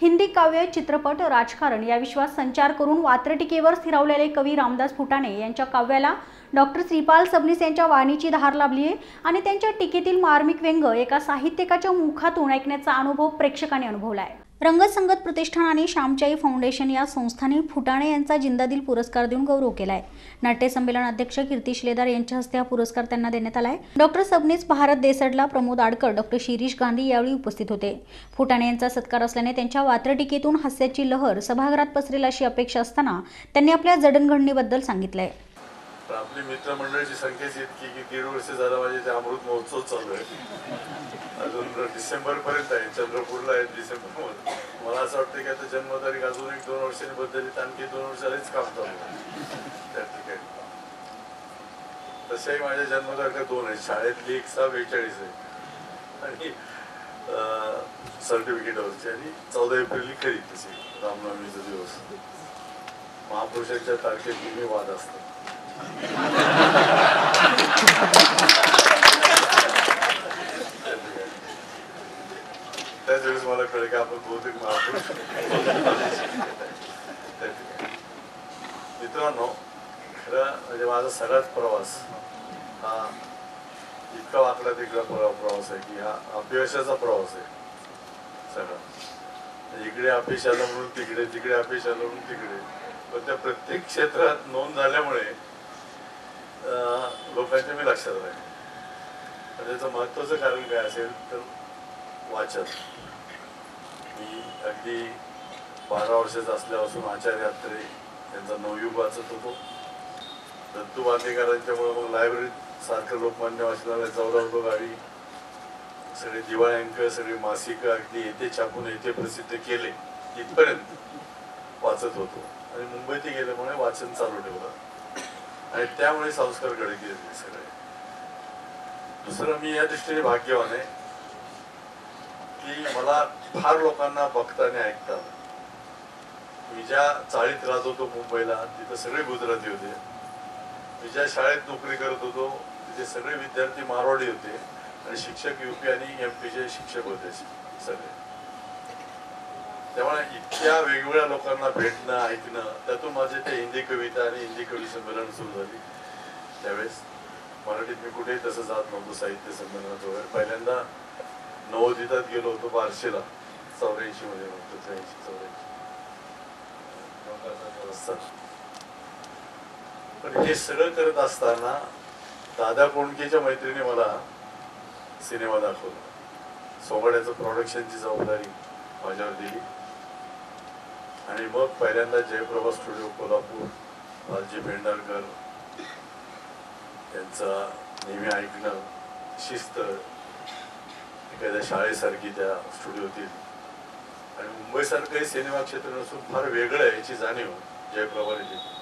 हिंदी काव्य चित्रपट राजकारण या विश्वास संचार करून वात्रटिकेवर स्थिरावलेले कवी रामदास फुटाणे यांच्या काव्याला डॉक्टर श्रीपाल सबनीस यांच्या वाणीची धार लाभली आहे आणि त्यांच्या टीकेतील मार्मिक व्यंग एका साहित्यिकाच्या मुखातून ऐकण्याचा अनुभव प्रेक्षकाने अनुभवला आहे. रंगसंगत प्रतिष्ठान आणि श्यामचाई फाउंडेशन या संस्थांनी फुटाणे यांचा जिंदादिल पुरस्कार देऊन गौरव केलाय. नाट्य संमेलन अध्यक्ष कीर्ती शिलेदार यांच्या हस्ते हा पुरस्कार त्यांना देण्यात आलाय. डॉक्टर सबनीस भारत देसडला प्रमोद आडकर डॉक्टर शिरीष गांधी यावेळी उपस्थित होते. फुटाणे यांचा सत्कार असल्याने त्यांच्या वात्रटिकेतून हास्याची लहर सभागृहात पसरेल अशी अपेक्षा असताना त्यांनी आपल्या जडणघडणीबद्दल सांगितलंय. आपली मित्रमंडळीची संख्याच इतकी की दीड वर्ष झालं माझे ते अमृत महोत्सव चालू आहे. अजून डिसेंबर पर्यंत आहे चंद्रपूरला आहे डिसेंबरमध्ये मला असं वाटतं की आता जन्मतारीख अजून एक दोन वर्षांनी बदलली आणखी दोन वर्षालाच काम चालू आहे त्या ठिकाणी. तशाही माझ्या जन्मतारखा दोन आहेत. शाळेतली एक सहा बेचाळीस आहे. आणि सर्टिफिकेटवरची आणि चौदा एप्रिल खरी तशी. रामनवमीचा दिवस. महापुरुषांच्या तारखेत नेहमी वाद असतात त्याच वेळेस मला कळलं की आपण बहुतेक महापुरुष मित्रांनो खरं म्हणजे माझा सगळाच प्रवास. हा इतका वाकडा तिकडा प्रवास आहे की हा अपयशाचा प्रवास आहे. सगळा. म्हणजे इकडे अपयश आलं म्हणून तिकडे तिकडे अपयश आलं म्हणून तिकडे. पण त्या प्रत्येक क्षेत्रात नोंद झाल्यामुळे लोकांच्या मी लक्षात राहील. आणि त्याचं महत्वाचं कारण काय असेल तर वाचन. मी अगदी बारा वर्षाचा असल्यापासून आचार्य अत्रे यांचा नवयुग वाचत होतो. दत्तू बांदेकरांच्यामुळे मग लायब्ररीत सारखं लोकमान्य वाचनालय चौदा गाडी सगळे दिवाळी अंक सगळे मासिक अगदी येथे छापून येथे प्रसिद्ध केले इथपर्यंत वाचत होतो. आणि मुंबईत गेल्यामुळे वाचन चालू ठेवलं. आणि त्यामुळे संस्कार घडे गेले सगळे. दुसरं मी या दृष्टीने भाग्यवान आहे की मला फार लोकांना बघता ऐकतात मी ज्या चाळीत राहत होतो मुंबईला तिथं सगळे गुजराती होते. मी ज्या शाळेत नोकरी करत होतो तिथे सगळे विद्यार्थी मारवाडी होते. आणि शिक्षक युपी आणि एम पीचे शिक्षक होते सगळे. त्यामुळे इतक्या वेगवेगळ्या लोकांना भेटणं ऐकणं त्यातून माझे ते हिंदी कविता आणि हिंदी कवी संमेलन सुरू झाली. त्यावेळेस मराठीत मी कुठेही तसं जात नव्हतो साहित्य संमेलनात वगैरे पहिल्यांदा नवोदितात गेलो होतो बारशेला. चौऱ्याऐंशी मध्ये म्हणतो त्र्याऐंशी चौऱ्याऐंशी. पण हे सगळं करत असताना दादा कोंडकेच्या मैत्रिणी मला सिनेमा दाखवला. सोमाड्याचं प्रोडक्शनची जबाबदारी माझ्यावर दिली. आणि मग पहिल्यांदा जयप्रभा स्टुडिओ कोल्हापूर लालजी भेंडारकर यांचा नेहमी ऐकणं शिस्त एखाद्या शाळेसारखी त्या स्टुडिओतील. आणि मुंबईसारखंही सिनेमा क्षेत्र नसून फार वेगळं आहे याची जाणीव जयप्रभाने दिली.